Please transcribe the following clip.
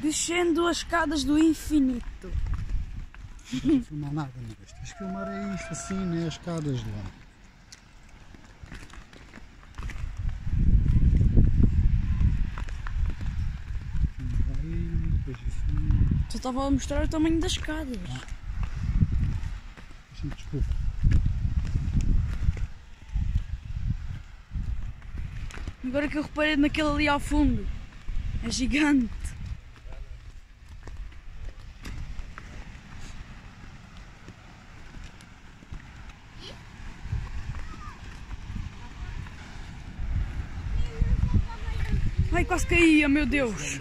Descendo as escadas do infinito. Não a filmar nada, amigas. Tens que filmar é assim, né? As escadas lá. Só estava a mostrar o tamanho das escadas. Assim, desculpa. Agora que eu reparei naquele ali ao fundo. É gigante. Ai, quase caía, meu Deus.